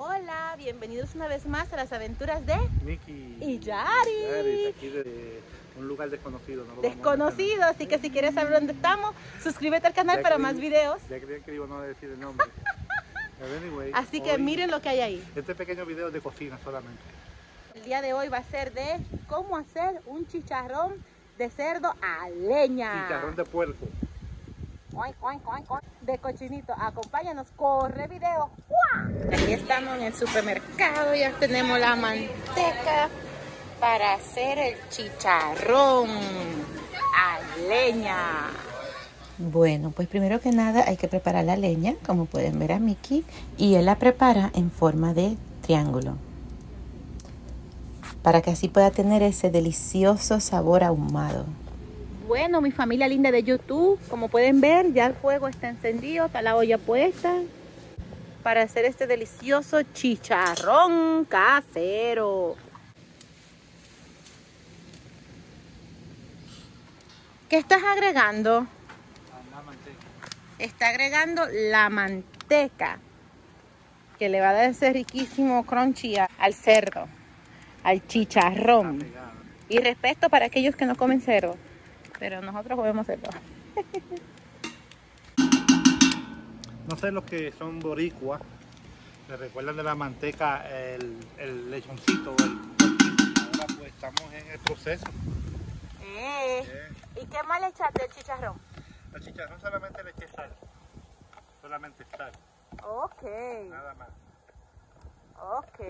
Hola, bienvenidos una vez más a las aventuras de Miki Y Yari. Yari, aquí de un lugar desconocido. no Desconocido, así que si quieres saber dónde estamos, suscríbete al canal Ya para más videos. Ya creía que iba a decir el nombre. Anyway, Así que hoy- miren lo que hay ahí. Este pequeño video de cocina solamente. El día de hoy va a ser de cómo hacer un chicharrón de cerdo a leña. Chicharrón de puerco. Oink, oink, oink, de cochinito. Acompáñanos, corre video. Aquí estamos en el supermercado, ya tenemos la manteca para hacer el chicharrón a leña. Bueno, pues primero que nada hay que preparar la leña, como pueden ver a Mickey, y él la prepara en forma de triángulo, para que así pueda tener ese delicioso sabor ahumado. Bueno, mi familia linda de YouTube, como pueden ver, ya el fuego está encendido, está la olla puesta para hacer este delicioso chicharrón casero. ¿Qué estás agregando? La manteca. Está agregando la manteca que le va a dar ese riquísimo crunchy al cerdo, al chicharrón. Y respeto para aquellos que no comen cerdo, pero nosotros comemos cerdo. No sé los que son boricuas. Me recuerdan de la manteca el, el lechoncito. El, ahora pues estamos en el proceso. Eh, Eh, ¿Y qué más le echaste el chicharrón? Al chicharrón solamente le eché sal. Solamente sal. Ok, Nada más. ok.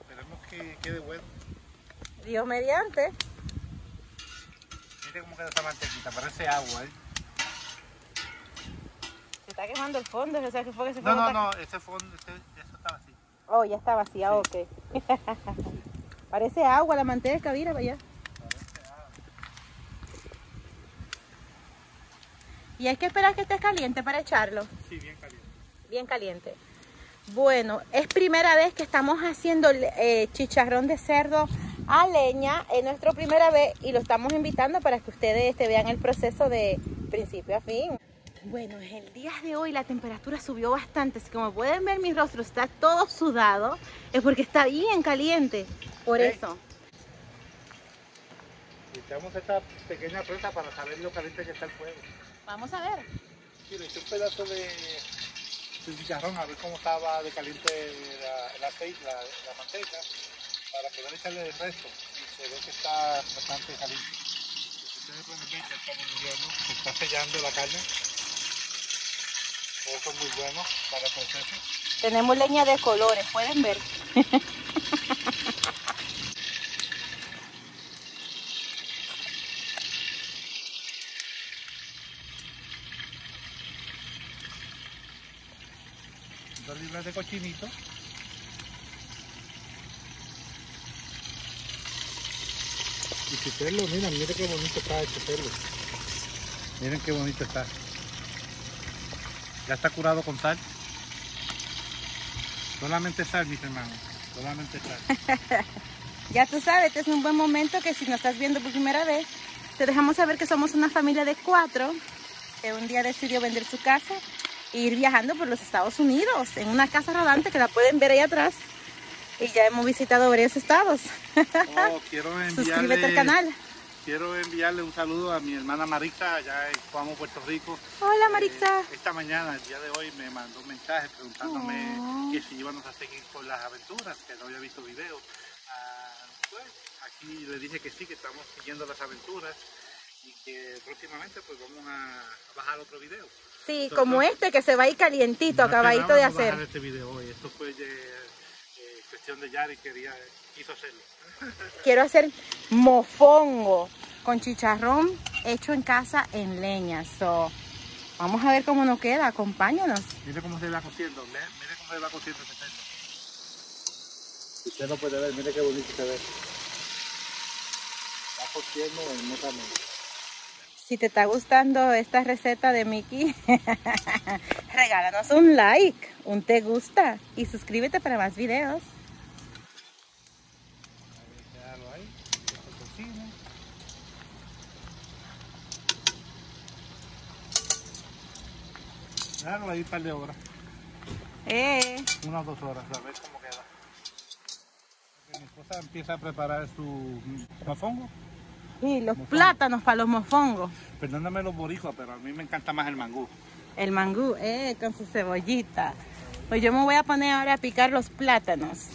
Esperemos que quede bueno. Dios mediante. Mire cómo queda esta mantequita. Parece agua, ¿eh? Se está quemando el fondo, o sea que fue que se No, no, no. Ese fondo, ese, eso estaba así. Oh, ya está vacía, ok. Parece agua la manteca, mira para allá. Y hay que esperar que esté caliente para echarlo. Sí, bien caliente. bien caliente. Bueno, es primera vez que estamos haciendo eh, chicharrón de cerdo a leña, es nuestra primera vez y lo estamos invitando para que ustedes este, vean el proceso de principio a fin. Bueno, el día de hoy la temperatura subió bastante, así que como pueden ver mi rostro está todo sudado, es porque está bien caliente, por Ok. eso. Y echamos esta pequeña prueba para saber lo caliente que está el fuego. Vamos a ver. Sí, le eché un pedazo de, de chicharrón a ver cómo estaba de caliente la- el aceite, la, la manteca, para poder echarle el resto. Se ve que está bastante caliente. Si ustedes pueden ver, ya está hirviendo, se está sellando la carne. Eso es muy bueno para el proceso. Tenemos leña de colores, pueden ver. Dos libras de cochinito. Y si ustedes lo miran, miren qué bonito está este cerdo. Miren qué bonito está. Ya está curado con sal. Solamente sal, mis hermanos. Solamente sal. Ya tú sabes, este es un buen momento que si nos estás viendo por primera vez, te dejamos saber que somos una familia de cuatro que un día decidió vender su casa e ir viajando por los Estados Unidos en una casa rodante que la pueden ver ahí atrás. Y ya hemos visitado varios estados. Oh, quiero Suscríbete al enviarle, canal. quiero enviarle un saludo a mi hermana Marisa allá en Cuamo, Puerto Rico. Hola Marixa. Eh, esta mañana, el día de hoy, me mandó un mensaje preguntándome Oh. que si íbamos a seguir con las aventuras, que no había visto videos. Ah, pues aquí le dije que sí, que estamos siguiendo las aventuras y que próximamente pues vamos a, a bajar otro video. Sí, como este que se va ahí calientito, No acabadito de hacer. bajar este video hoy, esto fue eh, cuestión de Yari, quería, quiso hacerlo. Quiero hacer mofongo con chicharrón hecho en casa en leña. So, vamos a ver cómo nos queda. Acompáñanos. Mire cómo se va cociendo, mire, mire cómo se va cociendo cerdo. Usted no puede ver, mire qué bonito se ve. Está cociendo hermosamente. Si te está gustando esta receta de Mickey, regálanos un like, un te gusta y suscríbete para más videos. Déjalo ahí, que se cocine. Déjalo ahí un par de horas. Eh, unas dos horas, a ver cómo queda. Porque Mi esposa empieza a preparar su mofongo. y los plátanos para los mofongos. Perdóname los boricuas, pero a mí me encanta más el mangú. El mangú, eh, con su cebollita. Pues yo me voy a poner ahora a picar los plátanos.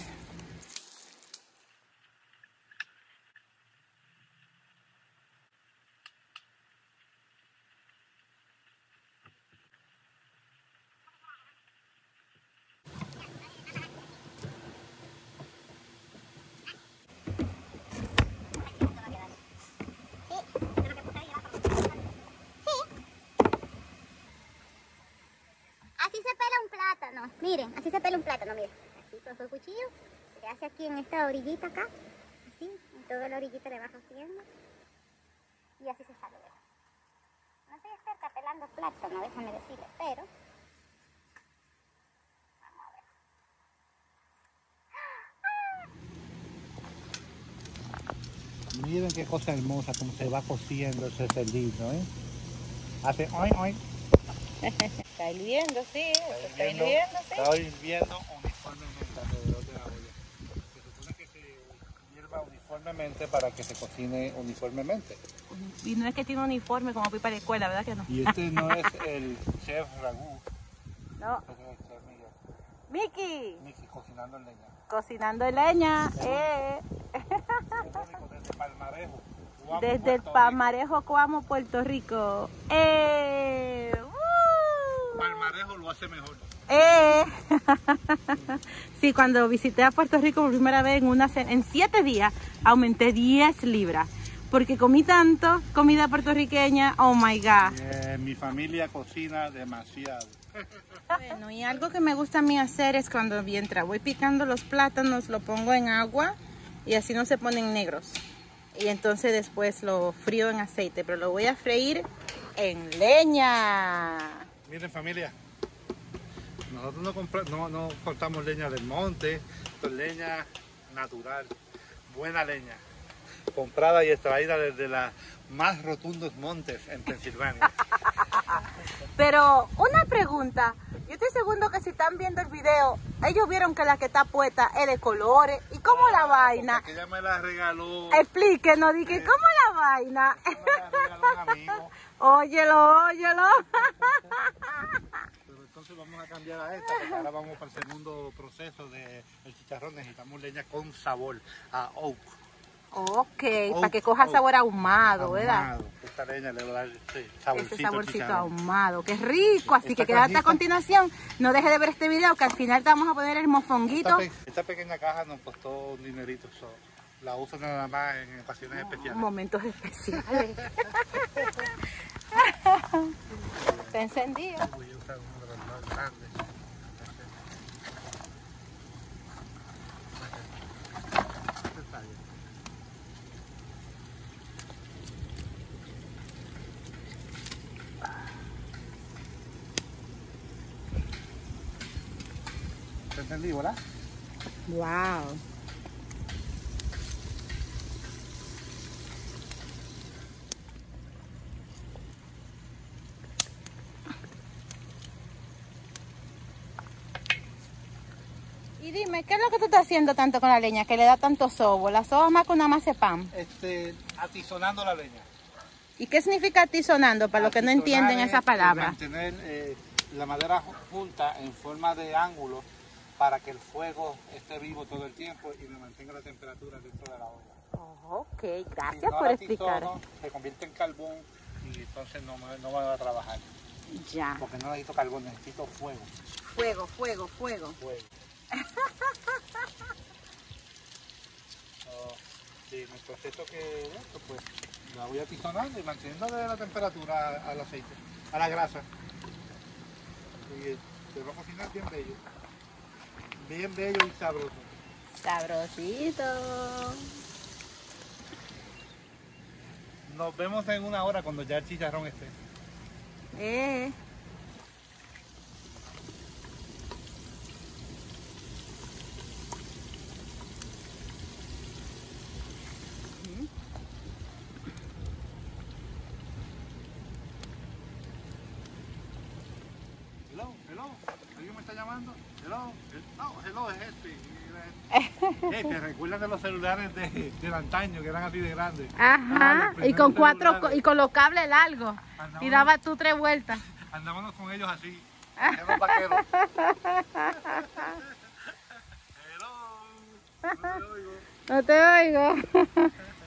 Así se pela un plátano. Miren, así se pela un plátano, miren. Así con el cuchillo. Se hace aquí en esta orillita acá. Así, en toda la orillita le vas haciendo. Y así se sale. ¿ves? No soy experta pelando plátano, déjame decirle, pero... Vamos a ver. Miren qué cosa hermosa, cómo se va cociendo ese cerdito, ¿eh? Hace oin, oin. Está hirviendo, sí. Está hirviendo, sí. Está hirviendo uniformemente alrededor de la olla. Se supone que se hierva uniformemente para que se cocine uniformemente. Y no es que tiene uniforme como fui para la escuela, ¿verdad que no? Y este no es el chef Ragú, No. este es el chef Miguel. Miki, Miki cocinando en leña. cocinando leña. Eh. Desde Palmarejo. Desde el. Pamarejo, Coamo, Puerto Rico. ¡Eh! Hace mejor. ¡Eh! sí, cuando visité a Puerto Rico por primera vez en, una, en siete días, aumenté 10 libras. Porque comí tanto comida puertorriqueña, oh my God. Eh, mi familia cocina demasiado. Bueno, y algo que me gusta a mí hacer es cuando mientras voy picando los plátanos, lo pongo en agua y así no se ponen negros. Y entonces después lo frío en aceite, pero lo voy a freír en leña. Miren familia, nosotros no, compra- no, no cortamos leña del monte, esto es leña natural, buena leña, comprada y extraída desde los más rotundos montes en Pensilvania. Pero una pregunta, yo estoy seguro que si están viendo el video, ellos vieron que la que está puesta es de colores. ¿Y cómo la vaina? Que ella me la regaló, Explíquenos, dije, ¿cómo la vaina? me la regaló un amigo, óyelo, óyelo. entonces vamos a cambiar a esta, porque ahora vamos para el segundo proceso del chicharrón, necesitamos leña con sabor, a oak. Ok, para que coja sabor ahumado, ¿verdad? Esta leña le va a dar ese saborcito, Ese saborcito chicharrón. ahumado, qué rico. Así Esta que quédate a cajita. continuación. No dejes de ver este video que al final te vamos a poner el mofonguito. Esta, pe- esta pequeña caja nos costó un dinerito, so, la uso nada más en ocasiones especiales. Momentos especiales. Está encendido. Grandes. ¿Te entendí, verdad? Wow. Y dime, ¿qué es lo que tú estás haciendo tanto con la leña que le da tanto sobo? La soba más que una mazapán. Este, atizonando la leña. ¿Y qué significa atisonando para los que no entienden esa es palabra? Mantener eh, la madera ju- junta en forma de ángulo para que el fuego esté vivo todo el tiempo y me mantenga la temperatura dentro de la olla. Oh, ok, Si gracias no por explicar. se convierte en carbón y entonces no no me va a trabajar. Ya. Porque no necesito carbón, necesito fuego. Fuego, fuego, fuego. fuego. So, sí, en el proceso que esto, pues la voy atizonando y manteniendo la temperatura al aceite, a la grasa. Y eh, se va a cocinar bien bello. Bien bello y sabroso. Sabrosito. Nos vemos en una hora cuando ya el chicharrón esté. Eh. Hello, no, hello es este. Eh, ¿Te recuerdan de los celulares de, del antaño que eran así de grandes? Ajá, Ah, y con cuatro, celulares. y con los cables largos. Y daba tú tres vueltas. Andábamos con ellos así. Eran vaqueros. hello. No te oigo. No te oigo.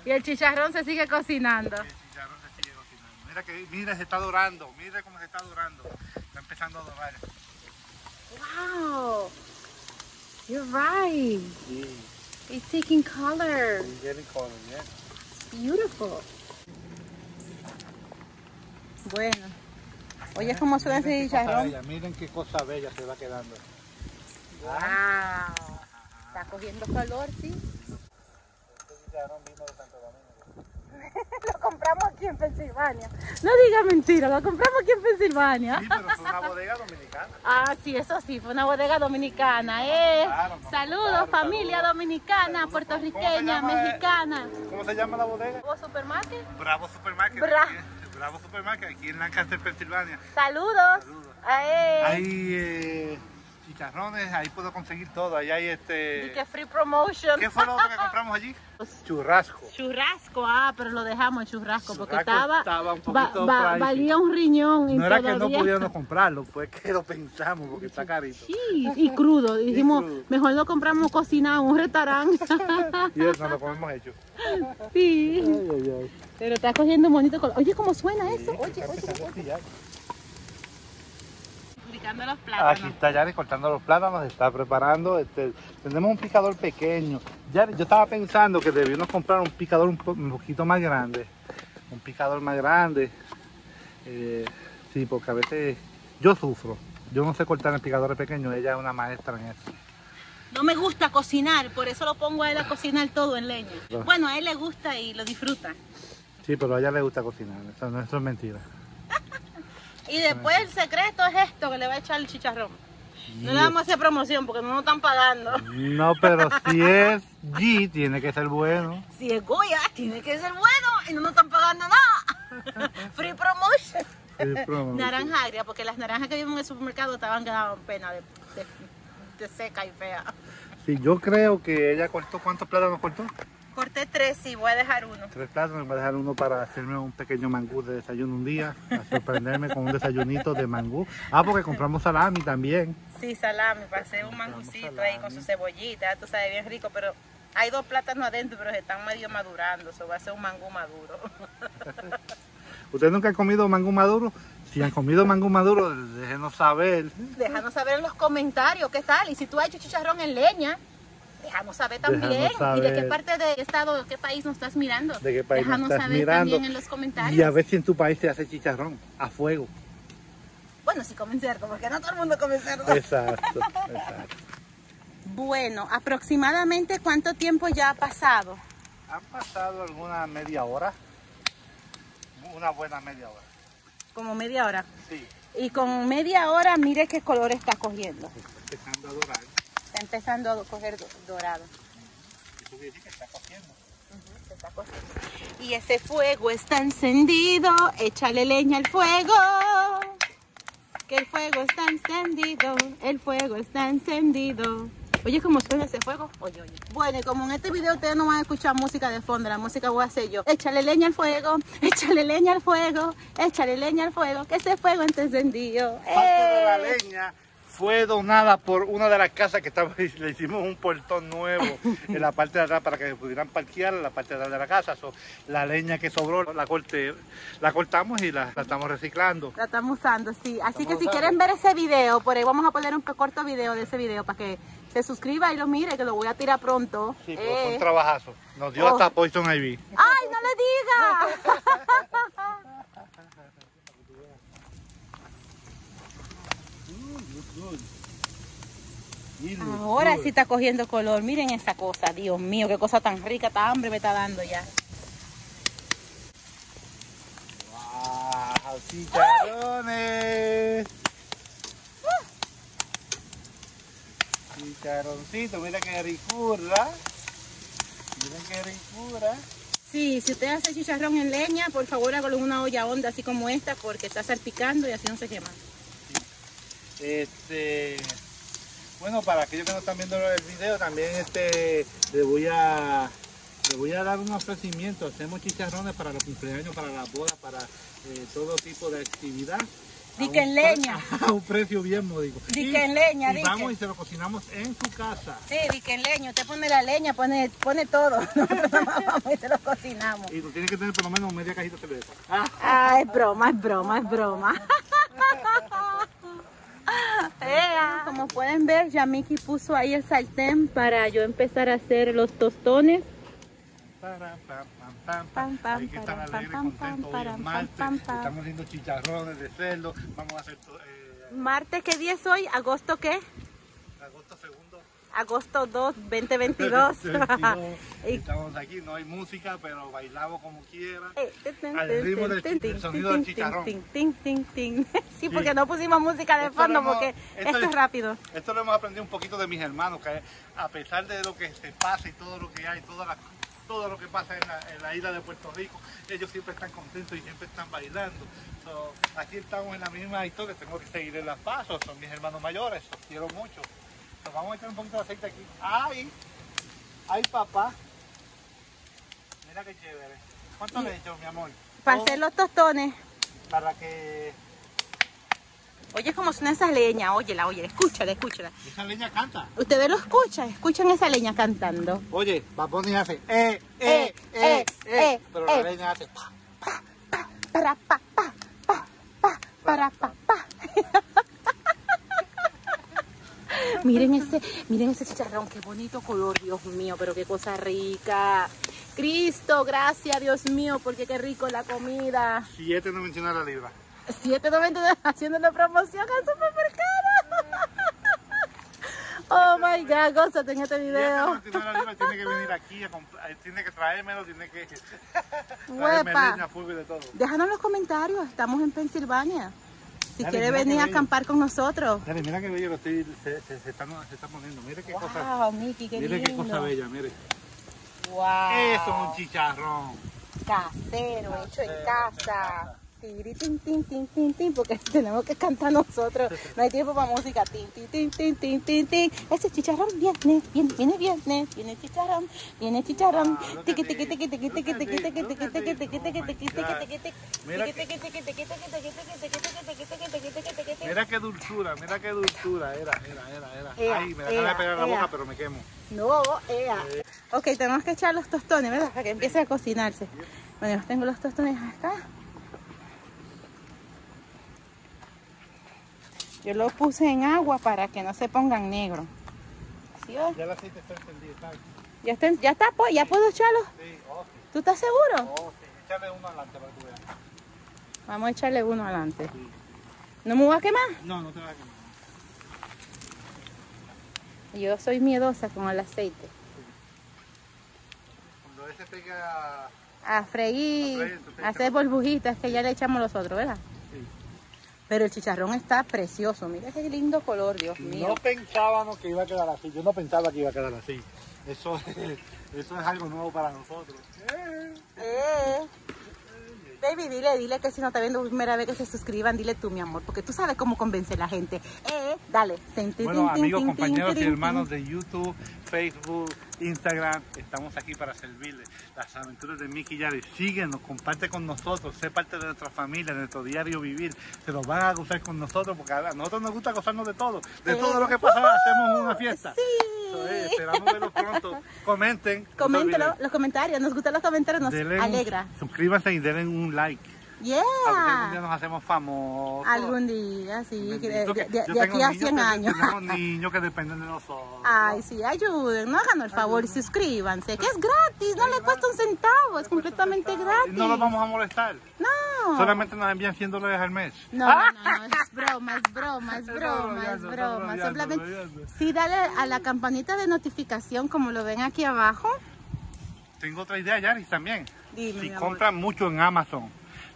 y el chicharrón se sigue cocinando. El chicharrón se sigue cocinando. Mira que mira se está dorando, mira cómo se está dorando. Está empezando a dorar. Wow. You're right. Sí, It's taking color. getting color, yeah. Beautiful. Bueno. Oye, ¿cómo suena ese chicharrón? Miren qué cosa bella se va quedando. Wow. Está cogiendo calor, sí. Este chicharrón vino de Santo Domingo. Lo compramos aquí en Pensilvania. No diga mentira, lo compramos aquí en Pensilvania. Sí, pero fue una bodega dominicana. Ah, sí, eso sí, fue una bodega dominicana, ¿eh? Claro, no, saludos, claro, familia dominicana, puertorriqueña, mexicana. ¿Cómo se llama la bodega? ¿Hubo supermarket? Bravo Supermarket. Bra- Bravo Supermarket, aquí en Lancaster, Pensilvania. Saludos. Saludos. Hay eh, chicharrones, ahí puedo conseguir todo. Ahí hay Y este. que free promotion. ¿Qué fue lo otro que compramos allí? Churrasco. Churrasco, ah, pero lo dejamos en churrasco porque Churrasco estaba, estaba un poquito va- valía un riñón y No era que no pudiéramos comprarlo, fue que lo pensamos porque está carito. Sí, y crudo. Dijimos, crudo. mejor lo compramos cocinado en un restaurante. Y eso lo comemos hecho. sí. Ay, ay, ay. Pero está cogiendo un bonito color. Oye, ¿cómo suena eso? Oye, oye, chillar. Picando los Aquí plátanos. está Yari cortando los plátanos, está preparando. Este, tenemos un picador pequeño. Yari, yo estaba pensando que debíamos comprar un picador un, po- un poquito más grande. Un picador más grande. Eh, sí, porque a veces yo sufro. Yo no sé cortar en picadores pequeños, ella es una maestra en eso. No me gusta cocinar, por eso lo pongo a él a cocinar todo en leña. Ah. Bueno, a él le gusta y lo disfruta. Sí, pero a ella le gusta cocinar, eso no eso es mentira. Y después el secreto es esto que le va a echar el chicharrón. No le vamos a hacer promoción porque no nos están pagando. No, pero si es G, tiene que ser bueno. Si es Goya, tiene que ser bueno y no nos están pagando nada. Free promotion. Sí, promo. Naranja agria, porque las naranjas que vimos en el supermercado estaban que daban pena de, de- de seca y fea. Sí, yo creo que ella cortó, ¿cuántos plátanos cortó? Corté tres y voy a dejar uno. Tres plátanos, voy a dejar uno para hacerme un pequeño mangú de desayuno un día, a sorprenderme con un desayunito de mangú. Ah, porque compramos salami también. Sí, salami, para hacer un mangucito ahí con su cebollita, tú sabes, bien rico, pero hay dos plátanos adentro, pero se están medio madurando, eso va a ser un mangú maduro. ¿Ustedes nunca han comido mangú maduro? Si han comido mangú maduro, déjenos saber. Déjanos saber en los comentarios qué tal, y si tú has hecho chicharrón en leña, déjanos saber también. Déjanos ¿Y de qué parte de estado, qué país nos estás mirando? ¿De qué país nos Déjanos estás saber mirando? también en los comentarios. Y a ver si en tu país se hace chicharrón, a fuego. Bueno, si comen cerdo, porque no todo el mundo come cerdo. Exacto, exacto. Bueno, aproximadamente cuánto tiempo ya ha pasado. Han pasado alguna media hora, una buena media hora. Como media hora. Sí, Y con media hora, mire qué color está cogiendo. empezando a dorar. Está empezando a coger do- dorado. Eso quiere decir que está cogiendo. Se está cogiendo. Y ese fuego está encendido. Échale leña al fuego. Que el fuego está encendido. El fuego está encendido. Oye, ¿cómo suena ese fuego? Oye, oye. Bueno, y como en este video ustedes no van a escuchar música de fondo, la música voy a hacer yo. Échale leña al fuego, échale leña al fuego, échale leña al fuego, que ese fuego está encendido. Parte de la ¡Eh! leña fue donada por una de las casas que estaba, le hicimos un portón nuevo en la parte de atrás para que pudieran parquear en la parte de atrás de la casa. So, la leña que sobró la, corte, la cortamos y la, la estamos reciclando. La estamos usando, sí. Así que si usando. quieren ver ese video, por ahí vamos a poner un corto video de ese video para que se suscriba y lo mire, que lo voy a tirar pronto. Sí, fue Eh. un trabajazo. Nos dio Oh. hasta Poison Ivy. ¡Ay, no le diga! Ahora sí está cogiendo color. Miren esa cosa, Dios mío, qué cosa tan rica, tan hambre me está dando ya. ¡Wow! ¡Chicharrones! Chicharroncito, mira qué ricura. Mira qué ricura. Sí, si usted hace chicharrón en leña, por favor hágalo en una olla honda así como esta, porque está salpicando y así no se quema. Este, Bueno, para aquellos que no están viendo el video, también este, le voy a le voy a dar un ofrecimiento. Hacemos chicharrones para los cumpleaños, para las bodas, para eh, todo tipo de actividad. Di que en leña. A un precio bien módico. Di que en leña, Y di vamos y se lo cocinamos en su casa. Sí, di que en leña. Usted pone la leña, pone, pone todo. Vamos y se lo cocinamos. Y tú tienes que tener por lo menos media cajita de cerveza. Ah, es broma, es broma, es broma. Como pueden ver, ya Miki puso ahí el sartén para yo empezar a hacer los tostones. Estamos haciendo chicharrones de cerdo, vamos a hacer... Eh, ¿Martes qué día es hoy? ¿Agosto qué? Agosto segundo. Agosto 2, 2022. 22. Y- Estamos aquí, no hay música, pero bailamos como quiera. Al ritmo del sonido del chicharrón. Sí, porque no pusimos música de fondo porque esto es- rápido. Esto lo hemos aprendido un poquito de mis hermanos, que a pesar de lo que se pasa y todo lo que hay, toda la- todo lo que pasa en la, en la isla de Puerto Rico, ellos siempre están contentos y siempre están bailando. So, aquí estamos en la misma historia, tengo que seguir en las pasos, son mis hermanos mayores, los quiero mucho. Vamos a echar un poquito de aceite aquí. ¡Ay! ¡Ay, papá! Mira qué chévere. ¿Cuánto le he hecho, mi amor? Para Todo hacer los tostones. Para que Oye, como suena esa leña. Óyela, oye, escúchala, escúchala. esa leña canta. Ustedes lo escuchan, escuchan esa leña cantando. Oye, Baboni hace eh, Eh, eh, eh, eh, eh, eh, pero eh. la leña hace pa. Para pa, pa, pa, pa, para pa, pa. Miren ese, miren ese chicharrón, qué bonito color, Dios mío, pero qué cosa rica. Cristo, gracias, Dios mío, porque qué rico la comida. 7.99 la libra. 7.99 haciéndole promoción al supermercado. Oh my God, gózate en este video. 7.99 la libra tiene que venir aquí comprar, tiene que traérmelo, tiene que Huepa. leña, fuego y de todo. Déjanos en los comentarios, estamos en Pensilvania. Si Dale, quiere venir a acampar con nosotros. Dale, mira qué bello lo estoy, se, se, se está, se está poniendo. Mire qué cosa, Wow, Miki, qué mire lindo. qué cosa bella, mire. Wow. Eso es un chicharrón. Casero, hecho en casa. Tin, tin, tin, tin, tin, porque tenemos que cantar nosotros. No hay tiempo para música. Tin, tin, tin, tin, tin, tin, tin. Ese chicharrón viene, viene, viene viernes, viene chicharrón, viene chicharrón. Ah, Tiqui, tiqui, tiqui, tiqui, tiqui, tiqui, tiqui, tiqui, tiqui, tiqui, Oh tiqui, tiqui, Mira qué dulzura, mira qué dulzura. Era, era, era, era. Ea, Ay, me da de pegar la boca, pero me quemo. No, ea. Ok, tenemos que echar los tostones, ¿verdad? Para que empiece a cocinarse. Bueno, yo tengo los tostones acá. Yo los puse en agua para que no se pongan negros. ¿Sí ves? Ya el aceite está encendido, ¿sabes? Ya está, ya está, pues, ya puedo echarlos. Sí, oh, sí. ¿Tú estás seguro? Oh, sí. Échale uno adelante para que veas. Vamos a echarle uno adelante. Sí. ¿No me voy a quemar? No, no te va a quemar. Yo soy miedosa con el aceite. Cuando ese pega... A freír, A freír, a hacer burbujitas que ya le echamos los otros, ¿verdad? Pero el chicharrón está precioso. Mira qué lindo color, Dios mío. No pensábamos que iba a quedar así. Yo no pensaba que iba a quedar así. Eso es, eso es algo nuevo para nosotros. Eh. Baby, dile, dile que si no está viendo por primera vez que se suscriban, dile tú, mi amor, porque tú sabes cómo convencer a la gente. Eh, dale. Tin, Bueno, tin, amigos, tin, compañeros y hermanos de YouTube, Facebook, Instagram, estamos aquí para servirles. Las aventuras de Mickey Yari. Síguenos, comparte con nosotros, sé parte de nuestra familia, de nuestro diario vivir. Se los van a gozar con nosotros porque a nosotros nos gusta gozarnos de todo. De todo lo que pasa, hacemos una fiesta. Sí. Esperamos verlos pronto. Comenten. no olviden. los comentarios, nos gustan los comentarios, nos Denle un- alegra. suscríbanse y denle un like. A ver si algún día Yeah. nos hacemos famosos. Algún día, sí, que de, de- que- aquí a niños 100 que- años. Tenemos niños que dependen de nosotros. Ay, sí, ayuden, no háganos el favor y suscríbanse, que es gratis, no le cuesta un centavo, es completamente gratis. no los vamos a molestar. No. Solamente nos envían 100 dólares al mes. No, no, no, es broma, es broma, es broma, es broma. Simplemente, sí, dale a la campanita de notificación, como lo ven aquí abajo. Tengo otra idea, Yaris, también. Dime, si compran mucho en Amazon,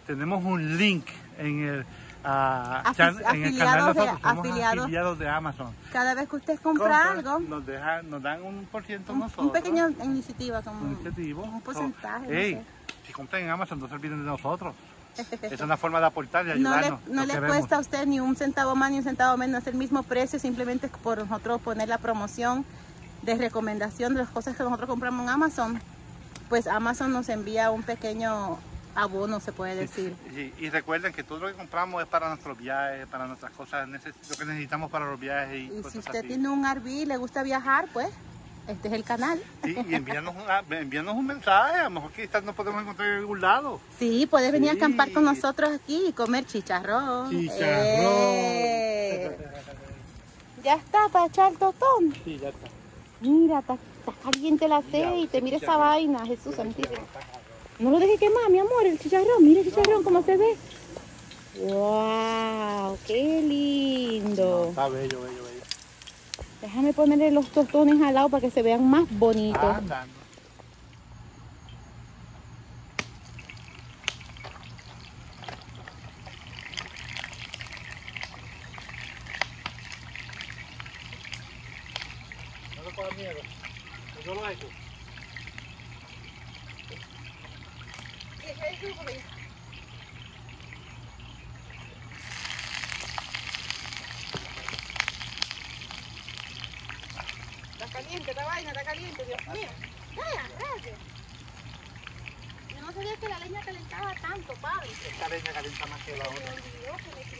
tenemos un link en el, Afi- chan- en el canal afiliados de- nosotros. Somos afiliados. afiliados de Amazon. Cada vez que usted compra algo, Nos, dejan, nos dan un por ciento un, nosotros. un pequeño iniciativa, como un porcentaje, no Ey, sé. si compran en Amazon, no se olviden de nosotros. es una forma de aportar y No le, ayudarnos. no le cuesta a usted ni un centavo más ni un centavo menos, es el mismo precio, simplemente por nosotros poner la promoción de recomendación de las cosas que nosotros compramos en Amazon. Pues Amazon nos envía un pequeño abono, se puede decir. Y, y recuerden que todo lo que compramos es para nuestros viajes, para nuestras cosas, lo que necesitamos para los viajes y, Y cosas si usted así. tiene un RV y le gusta viajar, pues este es el canal. Sí, y envíanos, una- envíanos un mensaje, a lo mejor quizás nos podemos encontrar en algún lado. Sí, puede venir a acampar con nosotros aquí y comer chicharrón. Chicharrón. Eh. Ya está para echar totón. Sí, ya está. Mira, está, está caliente el aceite. Mira esa vaina, Jesús santísimo. No lo deje quemar, mi amor, el chicharrón. Mira el chicharrón, cómo se ve. ¡Wow! ¡Qué lindo! Está bello, bello, bello. Déjame ponerle los tostones al lado para que se vean más bonitos. Anda, No le cojas miedo. Yo lo he Está caliente esta vaina, está caliente, Dios mío. Cállate. Yo no sabía que la leña calentaba tanto, padre. Esta leña calienta más que la otra.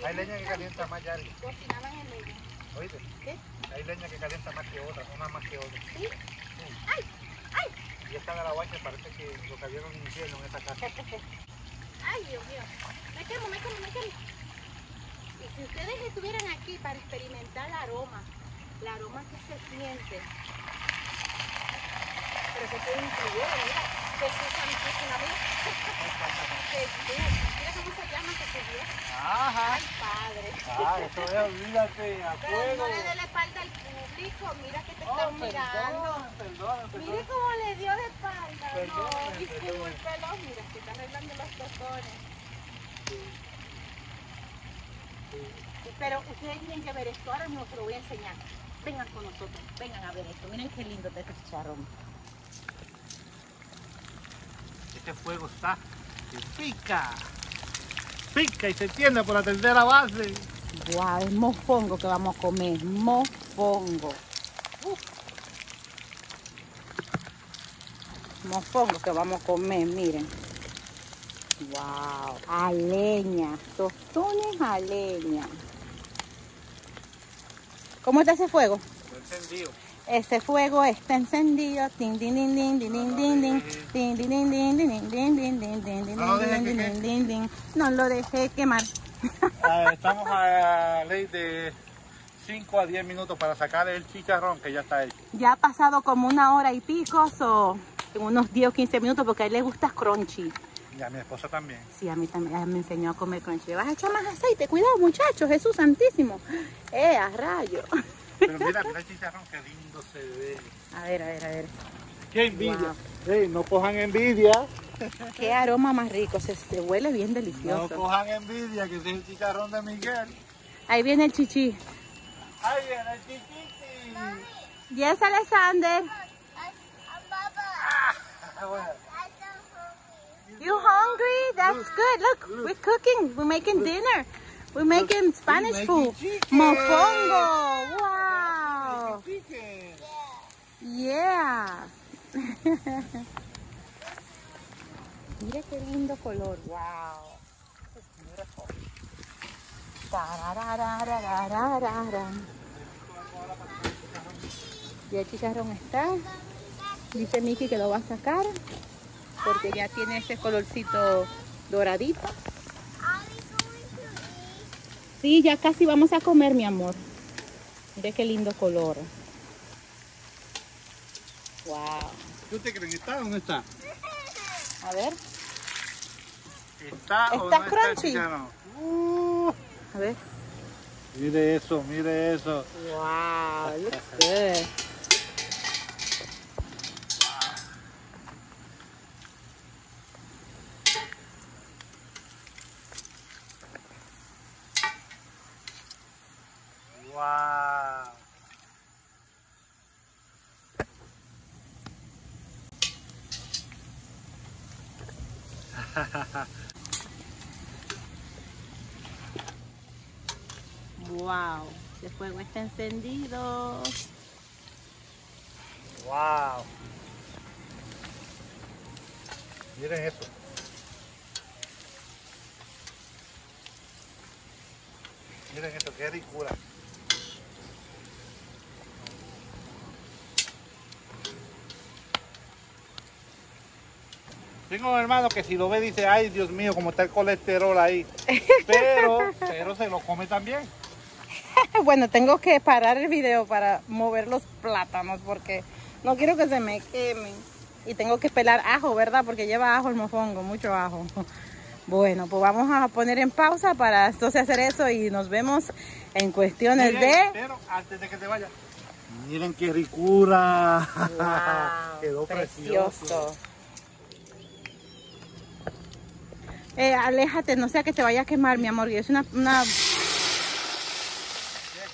me Hay leña que en calienta más, Yari. Cocinaban en leña. ¿Oíste? ¿Qué? Hay leña que calienta más que otra, una más que otra. ¿Sí? Y esta garabacha parece que lo que había en un infierno en esta casa. ¡Ay, Dios mío! Me quemo, me quemo, me quemo. Y si ustedes estuvieran aquí para experimentar el aroma, el aroma que se siente. Pero que estoy incluyendo, mira. Jesús santísimo, mira. Jesús, se llama. Ajá. Ay, Padre. Ah, eso es, olvídate, a Pero fuego. no le dé la espalda al público, mira que te Oh, están mirando. perdón, perdón, Mire perdón. cómo le dio de espalda. No, Perdone, discúlpelo. Mira, que está arreglando los tocones. Pero ustedes tienen que ver esto. Ahora no se lo voy a enseñar. Vengan con nosotros. Vengan a ver esto. Miren qué lindo está este chicharrón. Este fuego está que pica. Pica y se tiende por la tercera base. Guau, es mofongo que vamos a comer. Mofongo. Mofongo que vamos a comer, miren. Wow, a leña. Tostones a leña. ¿Cómo está ese fuego? Está encendido. Ese fuego está encendido. Din, din, din, din, din, din, din. Din, din, din, din, din, din, din, din, din, No lo dejé quemar. Ah, estamos a ley de 5 a 10 minutos para sacar el chicharrón que ya está hecho. Ya ha pasado como una hora y pico, o unos 10 o 15 minutos, porque a él le gusta crunchy. Y a mi esposa también. Sí, a mí también me enseñó a comer crunchy. Vas a echar más aceite, cuidado muchachos, Jesús santísimo. Eh, a rayo. Pero mira, mira el chicharrón, qué lindo se ve. A ver, a ver, a ver. Qué envidia. Ey, no cojan envidia. Qué aroma más rico, se, se huele bien No delicioso. cojan envidia, que ese es el chicharrón de Miguel. Ahí viene el chichi. Ahí viene el chiquiti. Yes, Alexander. Ah, bueno. You hungry? That's good. Look, we're cooking. We're making dinner. We're making Spanish making food. chicken. Mofongo. Wow. Yeah. Mira qué lindo color. Wow. It's beautiful. Tararararararara. Y el chicharrón está. Dice Miki que lo va a sacar porque ya tiene ese colorcito doradito. Sí, ya casi vamos a comer, mi amor. Mire qué lindo color. Wow. ¿Qué usted cree que está o no está? A ver, ¿Está, o ¿Está no crunchy? está? Uh, a ver. mire eso, mire eso. Wow, looks good. wow, el fuego está encendido. Wow. Miren eso. Miren esto, qué ricura. Tengo un hermano que si lo ve dice, ay Dios mío, como está el colesterol ahí. Pero, pero se lo come también. Bueno, tengo que parar el video para mover los plátanos porque no quiero que se me quemen. Y tengo que pelar ajo, ¿verdad? Porque lleva ajo el mofongo, mucho ajo. Bueno, pues vamos a poner en pausa para entonces hacer eso y nos vemos en cuestiones Miren, de... Pero antes de que te vaya. Miren qué ricura. Wow, Quedó precioso. Eh, aléjate, no sea que te vaya a quemar, mi amor. Es una, una... Qué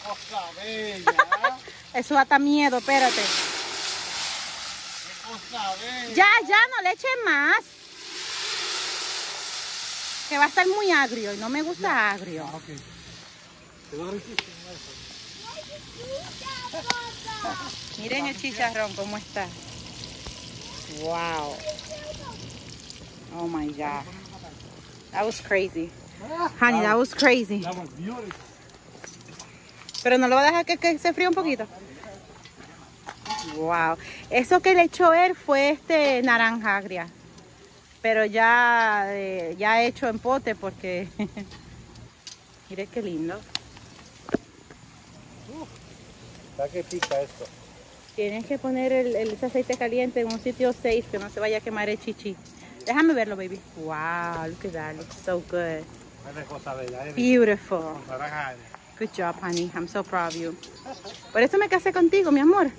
cosa bella. Eso da miedo, espérate. qué cosa bella. Ya, ya, no le eches más. Que va a estar muy agrio y no me gusta agrio. Ah. Miren el chicharrón cómo está. Wow. Oh my God. That was crazy. Honey, that was crazy. That was beautiful. Pero no lo va a dejar que, que se fríe un poquito. Wow. Eso que le echó él fue este naranja agria. Pero ya, eh, ya hecho en pote porque... Mire qué lindo. ¿Sabes qué pica esto? Tienes que poner el, el- ese aceite caliente en un sitio safe que no se vaya a quemar el chichi. Déjame verlo, baby. Wow, look at that. Looks so good. Eh. Beautiful. Good job, honey. I'm so proud of you. Por eso me casé contigo, mi amor.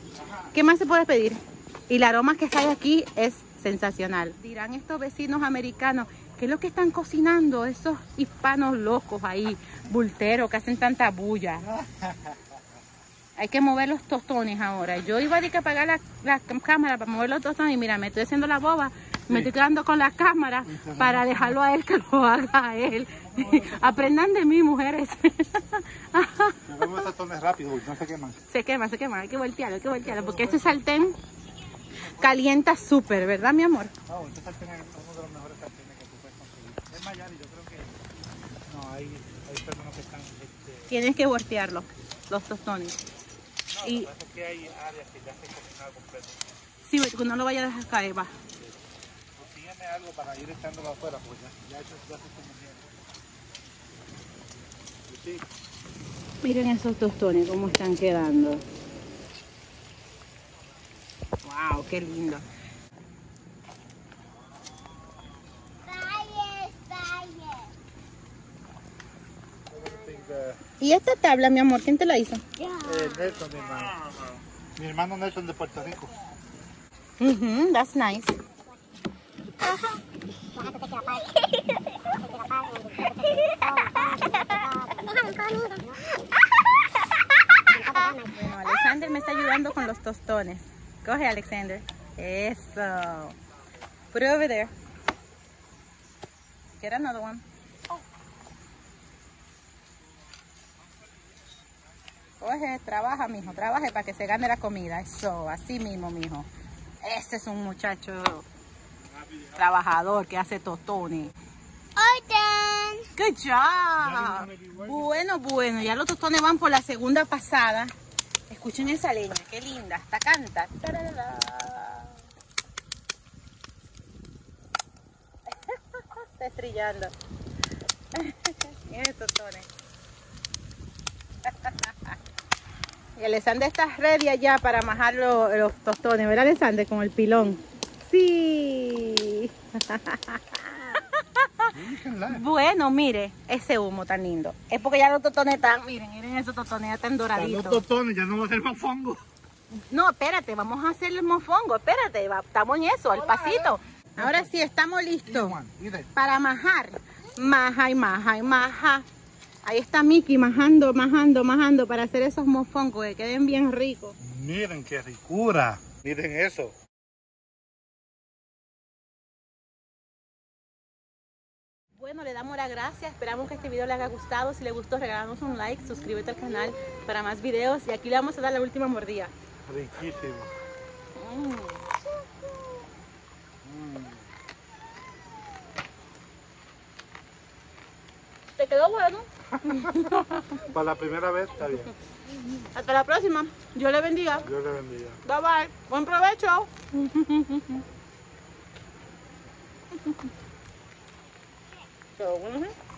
¿Qué más se puede pedir? Y el aroma que hay aquí es sensacional. Dirán estos vecinos americanos, ¿qué es lo que están cocinando esos hispanos locos ahí, bulteros, que hacen tanta bulla? Hay que mover los tostones ahora. Yo iba a decir que apagar la, la cámara para mover los tostones y mira, me estoy haciendo la boba. Me estoy quedando con la cámara para dejarlo a él que lo haga a él. Aprendan de mí, mujeres. Rápido, no se queman. se quema, se quema. Hay que voltearlo, hay que voltearlo. Porque ese sartén calienta súper, ¿verdad, mi amor? No, este sartén es uno de los mejores sartenes que tú puedes conseguir. Es Mayari, yo creo que... No, hay, hay personas que están... Este... Tienes que voltearlo, los tostones. No, Y- lo que pasa es que hay áreas que ya se cocinaron completo. Sí, no lo vaya a dejar caer, va. Consígueme algo para ir echándolo afuera, pues ya, ya, eso, ya se está sí, Miren esos tostones, cómo están quedando. Wow, qué lindo. ¿Y esta tabla, mi amor, quién te la hizo? eh, Nelson, mi hermano. Mi hermano Nelson de Puerto Rico. Mhm, that's nice. Alexander me está ayudando con los tostones. Coge, Alexander. Eso. Put it over there. Get another one. Coge, trabaja, mijo. Trabaje para que se gane la comida. Eso, así mismo, mijo. Ese es un muchacho trabajador que hace tostones. Orden. Good job. Bueno, bueno, ya los tostones van por la segunda pasada. Escuchen esa leña, qué linda, hasta canta. Tararara. Está estrellando. Miren tostones. Y Alexander está ready allá para majar lo- los tostones, ¿verdad Alexander? Con el pilón. Sí. Bueno, mire, ese humo tan lindo. Es porque ya los tostones están, miren, miren esos tostones ya están Los doraditos. tostones ya no va a ser más fongo. No, espérate, vamos a hacer el mofongo, espérate, va- estamos en eso, al pasito. Ahora sí, estamos listos para majar. Maja y maja y maja. Ahí está Mickey majando, majando, majando para hacer esos mofongos que queden bien ricos. Miren qué ricura. Miren eso. Bueno, le damos las gracias. Esperamos que este video le haya gustado. Si le gustó, regalamos un like, suscríbete al canal para más videos. Y aquí le vamos a dar la última mordida. Riquísimo. Mm. ¿Te quedó bueno? Para la primera vez está bien. Hasta la próxima. Dios le bendiga. Dios le bendiga. Bye bye. Buen provecho. Quedó bueno, ¿eh?